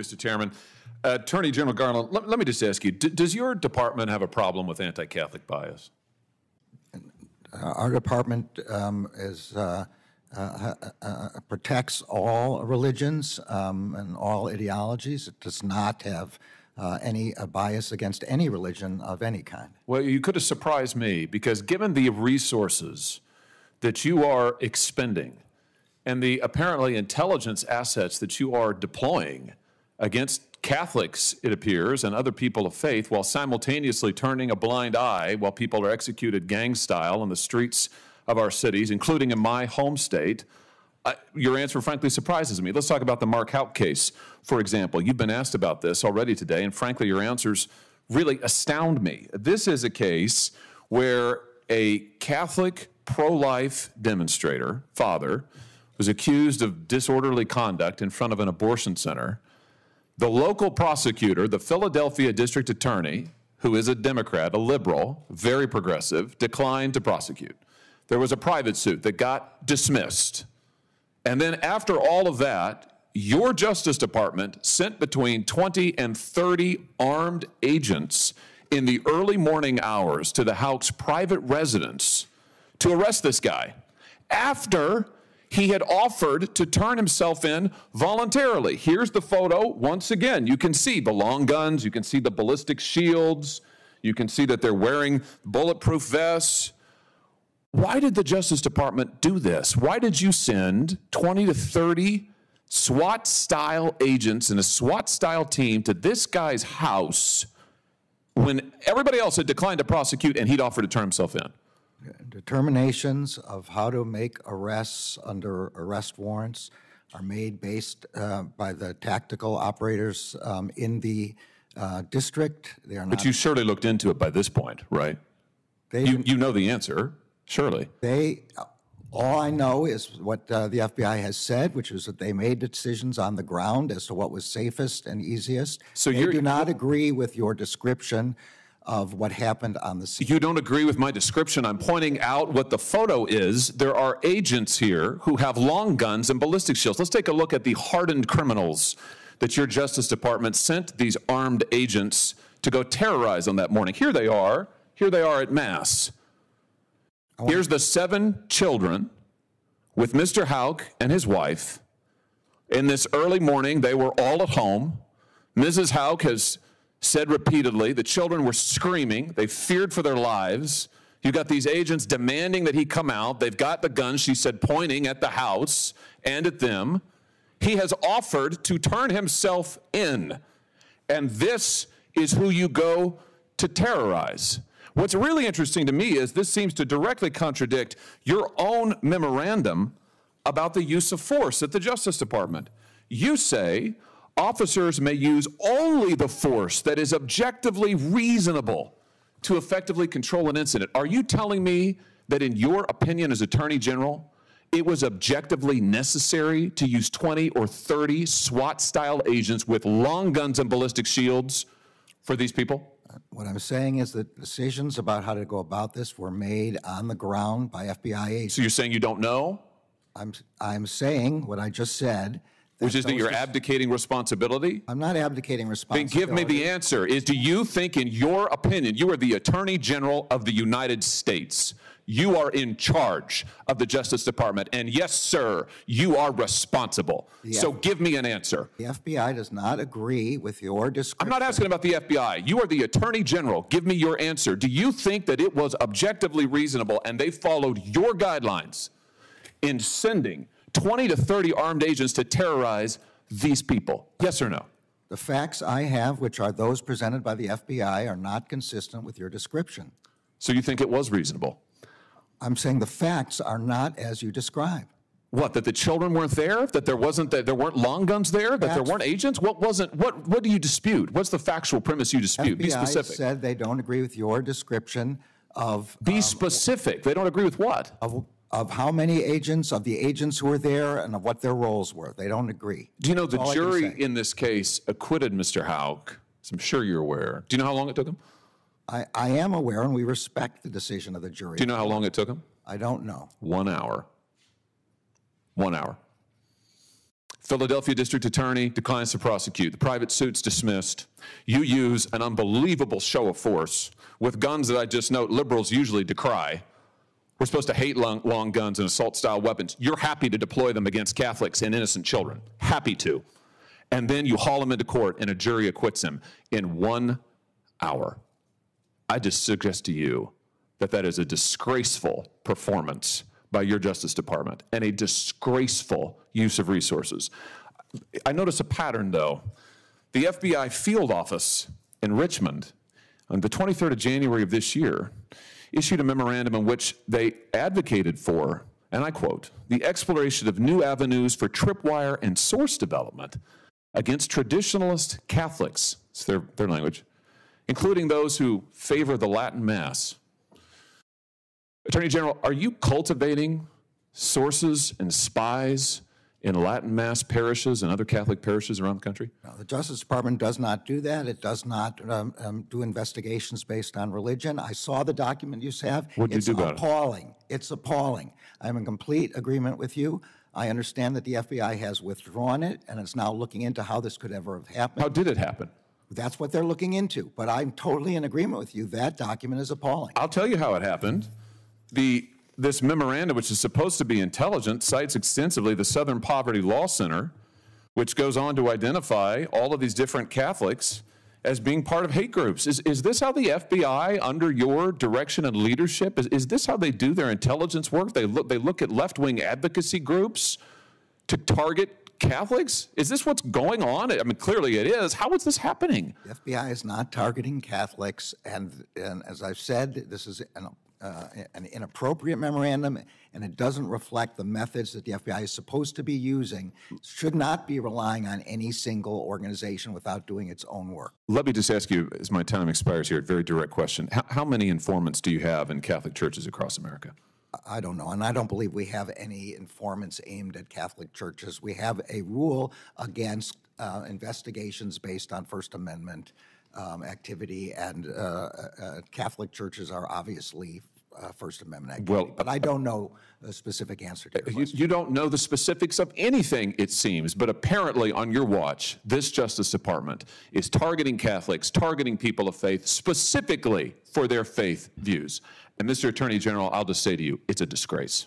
Mr. Chairman. Uh, Attorney General Garland, let, let me just ask you, d- does your department have a problem with anti-Catholic bias? Uh, Our department um, is, uh, uh, protects all religions um, and all ideologies. It does not have uh, any bias against any religion of any kind. Well, you could have surprised me because given the resources that you are expending and the apparently intelligence assets that you are deploying against Catholics, it appears, and other people of faith, while simultaneously turning a blind eye while people are executed gang style in the streets of our cities, including in my home state, I- your answer frankly surprises me. Let's talk about the Mark Houck case, for example. You've been asked about this already today, and frankly, your answers really astound me. This is a case where a Catholic pro life demonstrator, father, was accused of disorderly conduct in front of an abortion center. The local prosecutor, the Philadelphia district attorney, who is a Democrat, a liberal, very progressive, declined to prosecute. There was a private suit that got dismissed. And then after all of that, your Justice Department sent between 20 and 30 armed agents in the early morning hours to the Houck's private residence to arrest this guy after he had offered to turn himself in voluntarily. Here's the photo. Once again, you can see the long guns, you can see the ballistic shields, you can see that they're wearing bulletproof vests. Why did the Justice Department do this? Why did you send 20 to 30 SWAT style agents and a SWAT style team to this guy's house when everybody else had declined to prosecute and he'd offered to turn himself in? Determinations of how to make arrests under arrest warrants are made based uh, by the tactical operators um, in the uh, district. They are not, But you surely looked into it by this point, right? they, You, you know the answer, surely. they, all I know is what uh, the FBI has said, which is that they made decisions on the ground as to what was safest and easiest. So you're- do not agree with your description of what happened on the scene. You don't agree with my description. I'm pointing out what the photo is. There are agents here who have long guns and ballistic shields. Let's take a look at the hardened criminals that your Justice Department sent these armed agents to go terrorize on that morning. Here they are. Here they are at Mass. Here's the seven children with Mr. Houck and his wife. In this early morning, they were all at home. Mrs. Houck has said repeatedly the children were screaming. They feared for their lives. You got these agents demanding that he come out. They've got the gun, she said, pointing at the house and at them. He has offered to turn himself in. And this is who you go to terrorize. What's really interesting to me is this seems to directly contradict your own memorandum about the use of force at the Justice Department. You say officers may use only the force that is objectively reasonable to effectively control an incident. Are you telling me that, in your opinion as Attorney General, it was objectively necessary to use 20 or 30 SWAT style agents with long guns and ballistic shields for these people? What I'm saying is that decisions about how to go about this were made on the ground by FBI agents. So you're saying you don't know? I'm, I'm saying what I just said. Which is that you're abdicating responsibility? I'm not abdicating Then responsibility. give me the answer. Is do you think, in your opinion, you are the Attorney General of the United States? You are in charge of the Justice Department. And yes, sir, you are responsible. So give me an answer. The FBI does not agree with your I'm description. not asking about the FBI. You are the Attorney General. Give me your answer. Do you think that it was objectively reasonable and they followed your guidelines in sending 20 to 30 armed agents to terrorize these people? Yes or no? The facts I have, which are those presented by the FBI, are not consistent with your description. So you think it was reasonable? I'm saying the facts are not as you describe. What? That the children weren't there? That there wasn't that there weren't long guns there? That there weren't agents? What wasn't? What? What do you dispute? What's the factual premise you dispute? Be FBI specific. said they don't agree with your description of, Be um, specific. They don't agree with what? of, of how many agents, of the agents who were there, and of what their roles were. They don't agree. Do you know the all I can jury in this case acquitted Mr. As I'm sure you're aware. Do you know how long it took him? I, I am aware, and we respect the decision of the jury. Do you know how long it took him? I don't know. One hour. One hour. Philadelphia District Attorney declines to prosecute. The private suit's dismissed. You use an unbelievable show of force with guns that I just note liberals usually decry. We're supposed to hate long, long guns and assault style weapons. You're happy to deploy them against Catholics and innocent children. Happy to. And then you haul him into court and a jury acquits him in one hour. I just suggest to you that that is a disgraceful performance by your Justice Department and a disgraceful use of resources. I notice a pattern, though. The FBI field office in Richmond, on the 23rd of January of this year, issued a memorandum in which they advocated for, and I quote, the exploration of new avenues for tripwire and source development against traditionalist Catholics, it's their, their language, including those who favor the Latin Mass. Attorney General, are you cultivating sources and spies in Latin Mass parishes and other Catholic parishes around the country? No, the Justice Department does not do that. It does not um, um, do investigations based on religion. I saw the document you have. What'd you it's do about it? appalling. It's appalling. I'm in complete agreement with you. I understand that the FBI has withdrawn it and is now looking into how this could ever have happened. How did it happen? That's what they're looking into. But I'm totally in agreement with you. That document is appalling. I'll tell you how it happened. The, this memorandum, which is supposed to be intelligent, cites extensively the Southern Poverty Law Center, which goes on to identify all of these different Catholics as being part of hate groups. Is, is this how the FBI, under your direction and leadership, is, is this how they do their intelligence work? They look, they look at left wing advocacy groups to target Catholics? Is this what's going on? I mean, clearly it is. How is this happening? The FBI is not targeting Catholics, and, and as I've said, this is an, uh, an inappropriate memorandum, and it doesn't reflect the methods that the FBI is supposed to be using. Should not be relying on any single organization without doing its own work. Let me just ask you, as my time expires here, a very direct question. How, how many informants do you have in Catholic churches across America? I don't know, and I don't believe we have any informants aimed at Catholic churches. We have a rule against uh, investigations based on First Amendment um, activity, and uh, uh, Catholic churches are obviously uh, First Amendment activity. Well, but I don't know a specific answer to You, you don't know the specifics of anything, it seems, but apparently on your watch, this Justice Department is targeting Catholics, targeting people of faith specifically for their faith views. And Mr. Attorney General, I'll just say to you, it's a disgrace.